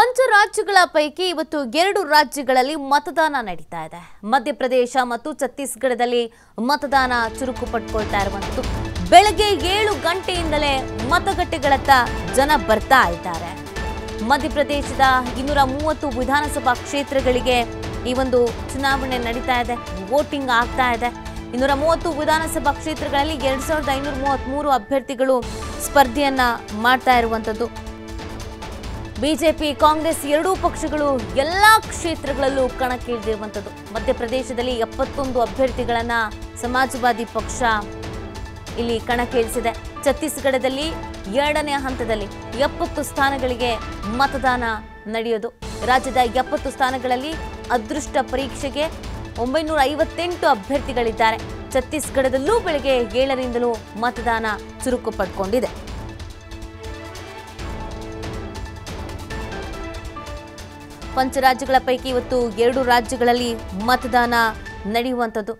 ಪಂಚ ರಾಜ್ಯಗಳ ಪೈಕಿ ಇವತ್ತು ಎರಡು ರಾಜ್ಯಗಳಲ್ಲಿ ಮತದಾನ ನಡೀತಾ ಇದೆ. ಮಧ್ಯಪ್ರದೇಶ ಮತ್ತು ಛತ್ತೀಸ್ಗಢದಲ್ಲಿ ಮತದಾನ ಚುರುಕು ಪಟ್ಕೊಳ್ತಾ ಇರುವಂಥದ್ದು. ಬೆಳಗ್ಗೆ ಏಳು ಗಂಟೆಯಿಂದಲೇ ಮತಗಟ್ಟೆಗಳತ್ತ ಜನ ಬರ್ತಾ ಇದ್ದಾರೆ. ಮಧ್ಯಪ್ರದೇಶದ ಇನ್ನೂರ ಮೂವತ್ತು ವಿಧಾನಸಭಾ ಕ್ಷೇತ್ರಗಳಿಗೆ ಈ ಒಂದು ಚುನಾವಣೆ ನಡೀತಾ ಇದೆ. ವೋಟಿಂಗ್ ಆಗ್ತಾ ಇದೆ. ಇನ್ನೂರ ಮೂವತ್ತು ವಿಧಾನಸಭಾ ಕ್ಷೇತ್ರಗಳಲ್ಲಿ ಎರಡ್ ಸಾವಿರದ ಐನೂರ ಮೂವತ್ತ್ಮೂರು ಅಭ್ಯರ್ಥಿಗಳು ಸ್ಪರ್ಧೆಯನ್ನ ಮಾಡ್ತಾ ಇರುವಂಥದ್ದು. ಬಿಜೆಪಿ, ಕಾಂಗ್ರೆಸ್ ಎರಡೂ ಪಕ್ಷಗಳು ಎಲ್ಲ ಕ್ಷೇತ್ರಗಳಲ್ಲೂ ಕಣಕ್ಕಿಳಿದಿರುವಂಥದ್ದು. ಮಧ್ಯಪ್ರದೇಶದಲ್ಲಿ ಎಪ್ಪತ್ತೊಂದು ಅಭ್ಯರ್ಥಿಗಳನ್ನು ಸಮಾಜವಾದಿ ಪಕ್ಷ ಇಲ್ಲಿ ಕಣಕ್ಕಿಳಿಸಿದೆ. ಛತ್ತೀಸ್ಗಢದಲ್ಲಿ ಎರಡನೇ ಹಂತದಲ್ಲಿ ಎಪ್ಪತ್ತು ಸ್ಥಾನಗಳಿಗೆ ಮತದಾನ ನಡೆಯೋದು. ರಾಜ್ಯದ ಎಪ್ಪತ್ತು ಸ್ಥಾನಗಳಲ್ಲಿ ಅದೃಷ್ಟ ಪರೀಕ್ಷೆಗೆ ಒಂಬೈನೂರ ಐವತ್ತೆಂಟು ಅಭ್ಯರ್ಥಿಗಳಿದ್ದಾರೆ. ಛತ್ತೀಸ್ಗಢದಲ್ಲೂ ಬೆಳಗ್ಗೆ ಏಳರಿಂದಲೂ ಮತದಾನ ಚುರುಕು ಪಡ್ಕೊಂಡಿದೆ. ಪಂಚರಾಜ್ಯಗಳ ಪೈಕಿ ಇವತ್ತು ಎರಡು ರಾಜ್ಯಗಳಲ್ಲಿ ಮತದಾನ ನಡೆಯುವಂಥದ್ದು.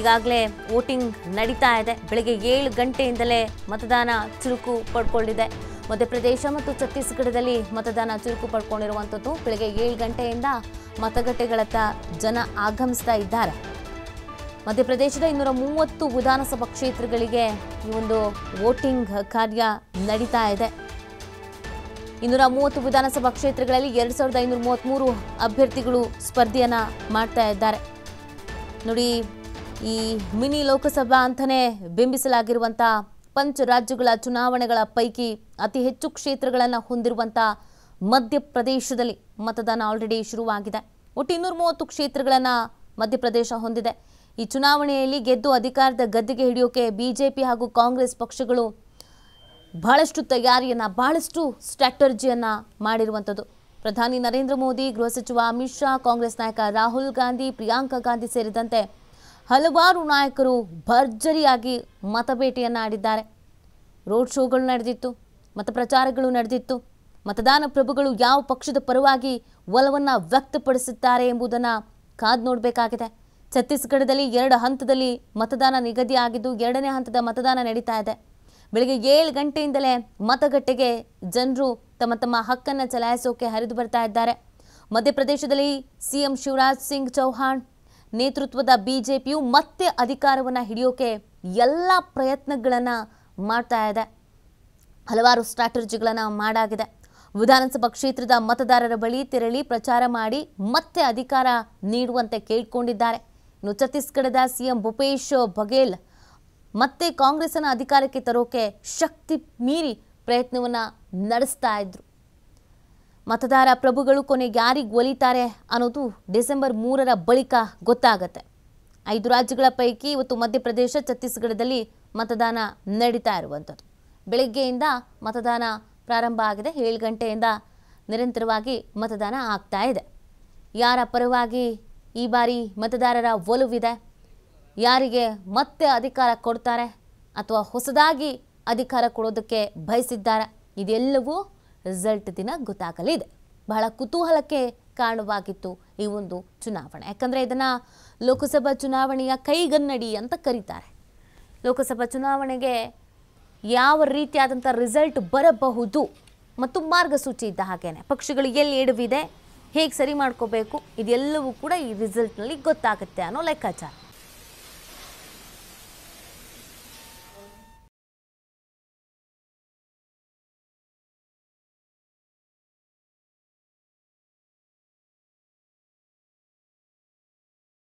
ಈಗಾಗಲೇ ವೋಟಿಂಗ್ ನಡೀತಾ ಇದೆ. ಬೆಳಗ್ಗೆ ಏಳು ಗಂಟೆಯಿಂದಲೇ ಮತದಾನ ಚುರುಕು ಪಡ್ಕೊಂಡಿದೆ. ಮಧ್ಯಪ್ರದೇಶ ಮತ್ತು ಛತ್ತೀಸ್ಗಢದಲ್ಲಿ ಮತದಾನ ಚುರುಕು ಪಡ್ಕೊಂಡಿರುವಂಥದ್ದು. ಬೆಳಗ್ಗೆ ಏಳು ಗಂಟೆಯಿಂದ ಮತಗಟ್ಟೆಗಳತ್ತ ಜನ ಆಗಮಿಸ್ತಾ ಇದ್ದಾರೆ. ಮಧ್ಯಪ್ರದೇಶದ ಇನ್ನೂರ ಮೂವತ್ತು ವಿಧಾನಸಭಾ ಕ್ಷೇತ್ರಗಳಿಗೆ ಈ ಒಂದು ವೋಟಿಂಗ್ ಕಾರ್ಯ ನಡೀತಾ ಇದೆ. ಇನ್ನೂರ ಮೂವತ್ತು ವಿಧಾನಸಭಾ ಕ್ಷೇತ್ರಗಳಲ್ಲಿ ಎರಡು ಸಾವಿರದ ಐನೂರ ಮೂವತ್ತ್ಮೂರು ಅಭ್ಯರ್ಥಿಗಳು ಸ್ಪರ್ಧೆಯನ್ನ ಮಾಡ್ತಾ ಇದ್ದಾರೆ. ನೋಡಿ, ಈ ಮಿನಿ ಲೋಕಸಭಾ ಅಂತಲೇ ಬಿಂಬಿಸಲಾಗಿರುವಂಥ ಪಂಚ ರಾಜ್ಯಗಳ ಚುನಾವಣೆಗಳ ಪೈಕಿ ಅತಿ ಹೆಚ್ಚು ಕ್ಷೇತ್ರಗಳನ್ನು ಹೊಂದಿರುವಂಥ ಮಧ್ಯಪ್ರದೇಶದಲ್ಲಿ ಮತದಾನ ಆಲ್ರೆಡಿ ಶುರುವಾಗಿದೆ. ಒಟ್ಟು ಇನ್ನೂರ ಮೂವತ್ತು ಕ್ಷೇತ್ರಗಳನ್ನು ಮಧ್ಯಪ್ರದೇಶ ಹೊಂದಿದೆ. ಈ ಚುನಾವಣೆಯಲ್ಲಿ ಗೆದ್ದು ಅಧಿಕಾರದ ಗದ್ದೆಗೆ ಹಿಡಿಯೋಕೆ ಬಿಜೆಪಿ ಹಾಗೂ ಕಾಂಗ್ರೆಸ್ ಪಕ್ಷಗಳು ಬಹಳಷ್ಟು ತಯಾರಿಯನ್ನು, ಬಹಳಷ್ಟು ಸ್ಟ್ರಾಟರ್ಜಿಯನ್ನು ಮಾಡಿರುವಂಥದ್ದು. ಪ್ರಧಾನಿ ನರೇಂದ್ರ ಮೋದಿ, ಗೃಹ ಸಚಿವ ಅಮಿತ್ ಶಾ, ಕಾಂಗ್ರೆಸ್ ನಾಯಕ ರಾಹುಲ್ ಗಾಂಧಿ, ಪ್ರಿಯಾಂಕಾ ಗಾಂಧಿ ಸೇರಿದಂತೆ ಹಲವಾರು ನಾಯಕರು ಭರ್ಜರಿಯಾಗಿ ಮತಭೇಟಿಯನ್ನು ಆಡಿದ್ದಾರೆ. ರೋಡ್ ಶೋಗಳು ನಡೆದಿತ್ತು ಮತ ಪ್ರಚಾರಗಳು ನಡೆದಿತ್ತು. ಮತದಾನ ಪ್ರಭುಗಳು ಯಾವ ಪಕ್ಷದ ಪರವಾಗಿ ಒಲವನ್ನು ವ್ಯಕ್ತಪಡಿಸುತ್ತಾರೆ ಎಂಬುದನ್ನು ಕಾದು ನೋಡಬೇಕಾಗಿದೆ. ಛತ್ತೀಸ್ಗಢದಲ್ಲಿ ಎರಡು ಹಂತದಲ್ಲಿ ಮತದಾನ ನಿಗದಿಯಾಗಿದ್ದು ಎರಡನೇ ಹಂತದ ಮತದಾನ ನಡೀತಾ ಇದೆ. ಬೆಳಗ್ಗೆ ಏಳು ಗಂಟೆಯಿಂದಲೇ ಮತಗಟ್ಟೆಗೆ ಜನರು ತಮ್ಮ ತಮ್ಮ ಹಕ್ಕನ್ನು ಚಲಾಯಿಸೋಕೆ ಹರಿದು ಬರ್ತಾ ಇದ್ದಾರೆ. ಮಧ್ಯಪ್ರದೇಶದಲ್ಲಿ ಸಿಎಂ ಶಿವರಾಜ್ ಸಿಂಗ್ ಚೌಹಾಣ್ ನೇತೃತ್ವದ ಬಿಜೆಪಿಯು ಮತ್ತೆ ಅಧಿಕಾರವನ್ನು ಹಿಡಿಯೋಕೆ ಎಲ್ಲ ಪ್ರಯತ್ನಗಳನ್ನು ಮಾಡ್ತಾ ಇದೆ. ಹಲವಾರು ಸ್ಟ್ರಾಟಜಿಗಳನ್ನು ಮಾಡಾಗಿದೆ. ವಿಧಾನಸಭಾ ಕ್ಷೇತ್ರದ ಮತದಾರರ ಬಳಿ ತೆರಳಿ ಪ್ರಚಾರ ಮಾಡಿ ಮತ್ತೆ ಅಧಿಕಾರ ನೀಡುವಂತೆ ಕೇಳಿಕೊಂಡಿದ್ದಾರೆ. ಇನ್ನು ಛತ್ತೀಸ್ಗಢದ ಸಿಎಂ ಭೂಪೇಶ್ ಬಘೇಲ್ ಮತ್ತೆ ಕಾಂಗ್ರೆಸ್ಸನ್ನು ಅಧಿಕಾರಕ್ಕೆ ತರೋಕೆ ಶಕ್ತಿ ಮೀರಿ ಪ್ರಯತ್ನವನ್ನು ನಡೆಸ್ತಾ ಇದ್ರು. ಮತದಾರ ಪ್ರಭುಗಳು ಕೊನೆಗೆ ಯಾರಿಗೆ ಒಲಿತಾರೆ ಅನ್ನೋದು ಡಿಸೆಂಬರ್ ಮೂರರ ಬಳಿಕ ಗೊತ್ತಾಗತ್ತೆ. ಐದು ರಾಜ್ಯಗಳ ಪೈಕಿ ಇವತ್ತು ಮಧ್ಯಪ್ರದೇಶ, ಛತ್ತೀಸ್ಗಢದಲ್ಲಿ ಮತದಾನ ನಡೀತಾ ಇರುವಂಥದ್ದು. ಬೆಳಗ್ಗೆಯಿಂದ ಮತದಾನ ಪ್ರಾರಂಭ ಆಗಿದೆ. ಏಳು ಗಂಟೆಯಿಂದ ನಿರಂತರವಾಗಿ ಮತದಾನ ಆಗ್ತಾ ಇದೆ. ಯಾರ ಪರವಾಗಿ ಈ ಬಾರಿ ಮತದಾರರ ಒಲವಿದೆ? ಯಾರಿಗೆ ಮತ್ತೆ ಅಧಿಕಾರ ಕೊಡ್ತಾರೆ ಅಥವಾ ಹೊಸದಾಗಿ ಅಧಿಕಾರ ಕೊಡೋದಕ್ಕೆ ಬಯಸಿದ್ದಾರೆ? ಇದೆಲ್ಲವೂ ರಿಸಲ್ಟ್ ದಿನ ಗೊತ್ತಾಗಲಿದೆ. ಬಹಳ ಕುತೂಹಲಕ್ಕೆ ಕಾರಣವಾಗಿತ್ತು ಈ ಒಂದು ಚುನಾವಣೆ. ಯಾಕಂದರೆ ಇದನ್ನು ಲೋಕಸಭಾ ಚುನಾವಣೆಯ ಕೈಗನ್ನಡಿ ಅಂತ ಕರೀತಾರೆ. ಲೋಕಸಭಾ ಚುನಾವಣೆಗೆ ಯಾವ ರೀತಿಯಾದಂಥ ರಿಸಲ್ಟ್ ಬರಬಹುದು ಮತ್ತು ಮಾರ್ಗಸೂಚಿ ಇದ್ದ ಹಾಗೇನೆ. ಪಕ್ಷಗಳು ಎಲ್ಲಿ ಎಡವಿದೆ, ಹೇಗೆ ಸರಿ ಮಾಡ್ಕೋಬೇಕು, ಇದೆಲ್ಲವೂ ಕೂಡ ಈ ರಿಸಲ್ಟ್ನಲ್ಲಿ ಗೊತ್ತಾಗುತ್ತೆ ಅನ್ನೋ ಲೆಕ್ಕಾಚಾರ.